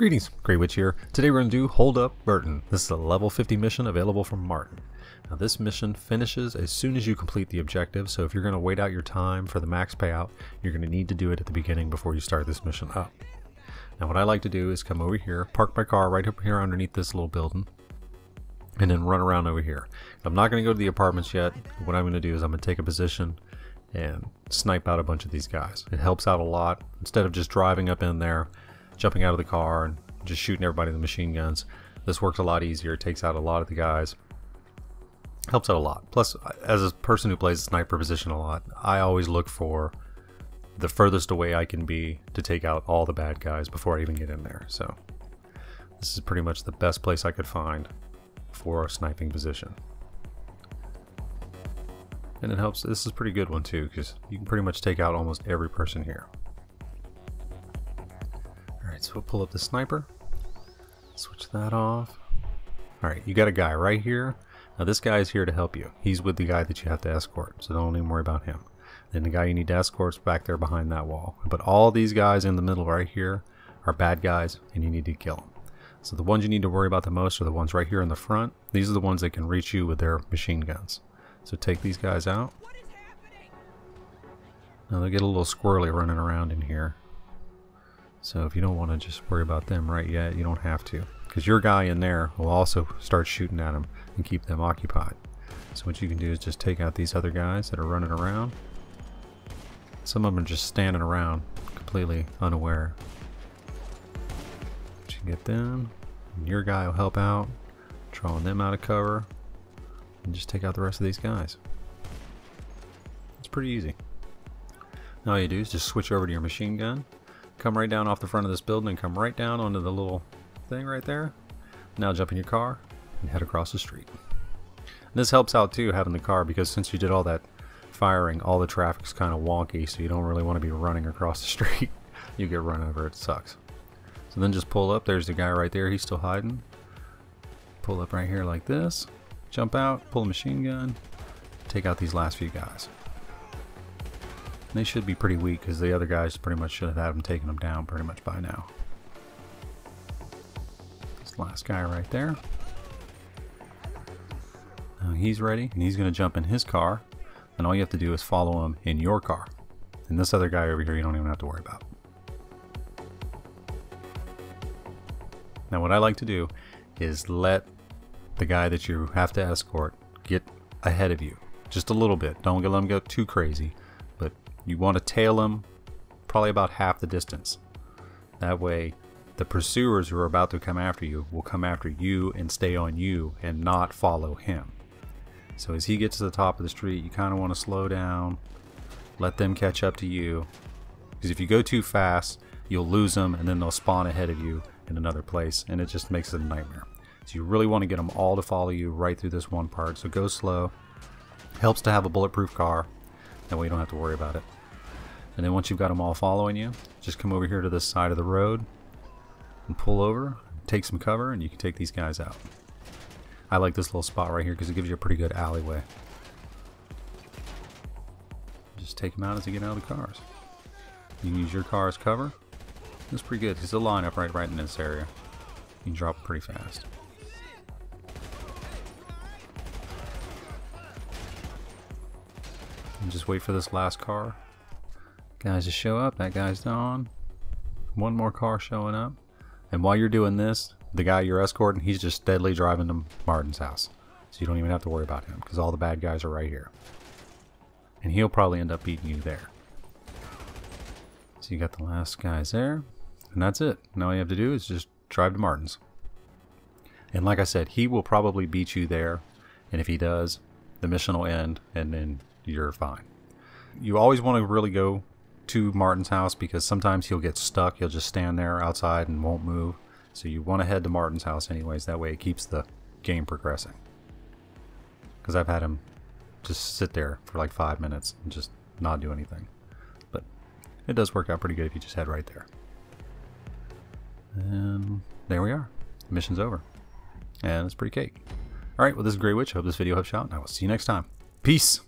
Greetings, Grey Witch here. Today we're going to do Holed Up Burton. This is a level 50 mission available from Martin. Now this mission finishes as soon as you complete the objective, so if you're going to wait out your time for the max payout, you're going to need to do it at the beginning before you start this mission up. Now what I like to do is come over here, park my car right up here underneath this little building, and then run around over here. I'm not going to go to the apartments yet. What I'm going to do is I'm going to take a position and snipe out a bunch of these guys. It helps out a lot. Instead of just driving up in there, jumping out of the car and just shooting everybody with machine guns. This works a lot easier. It takes out a lot of the guys. Helps out a lot. Plus, as a person who plays sniper position a lot, I always look for the furthest away I can be to take out all the bad guys before I even get in there. So this is pretty much the best place I could find for a sniping position. And it helps, this is a pretty good one too, because you can pretty much take out almost every person here. Alright, so we'll pull up the sniper. Switch that off. Alright, you got a guy right here. Now this guy is here to help you. He's with the guy that you have to escort, so don't even worry about him. Then the guy you need to escort is back there behind that wall. But all these guys in the middle right here are bad guys, and you need to kill them. So the ones you need to worry about the most are the ones right here in the front. These are the ones that can reach you with their machine guns. So take these guys out. Now they get a little squirrely running around in here. So if you don't want to just worry about them right yet, you don't have to. Because your guy in there will also start shooting at them and keep them occupied. So what you can do is just take out these other guys that are running around. Some of them are just standing around, completely unaware. But you can get them, your guy will help out, drawing them out of cover, and just take out the rest of these guys. It's pretty easy. All you do is just switch over to your machine gun, come right down off the front of this building and come right down onto the little thing right there. Now jump in your car and head across the street. And this helps out too having the car because since you did all that firing, all the traffic's kind of wonky so you don't really want to be running across the street. you get run over, it sucks. So then just pull up, there's the guy right there, he's still hiding. Pull up right here like this, jump out, pull a machine gun, take out these last few guys. They should be pretty weak because the other guys pretty much should have had them taking them down pretty much by now. This last guy right there. Now he's ready and he's going to jump in his car and all you have to do is follow him in your car. And this other guy over here you don't even have to worry about. Now what I like to do is let the guy that you have to escort get ahead of you just a little bit. Don't let him go too crazy. You want to tail him probably about half the distance. That way, the pursuers who are about to come after you will come after you and stay on you and not follow him. So as he gets to the top of the street, you kind of want to slow down, let them catch up to you. Because if you go too fast, you'll lose them and then they'll spawn ahead of you in another place and it just makes it a nightmare. So you really want to get them all to follow you right through this one part. So go slow. Helps to have a bulletproof car. That way you don't have to worry about it. And then once you've got them all following you, just come over here to this side of the road and pull over, take some cover, and you can take these guys out. I like this little spot right here because it gives you a pretty good alleyway. Just take them out as they get out of the cars. You can use your car as cover. That's pretty good because they'll line up right, right in this area. You can drop pretty fast. And just wait for this last car. Guys to show up. That guy's on. One more car showing up. And while you're doing this, the guy you're escorting, he's just steadily driving to Martin's house. So you don't even have to worry about him because all the bad guys are right here. And he'll probably end up beating you there. So you got the last guys there. And that's it. Now all you have to do is just drive to Martin's. And like I said, he will probably beat you there. And if he does, the mission will end and then you're fine. You always want to really go to Martin's house because sometimes he'll get stuck. He'll just stand there outside and won't move. So you want to head to Martin's house anyways. That way it keeps the game progressing. Because I've had him just sit there for like five minutes and just not do anything. But it does work out pretty good if you just head right there. And there we are. The mission's over. And it's pretty cake. Alright, well this is Grey Witch. I hope this video helps you out, and I will see you next time. Peace!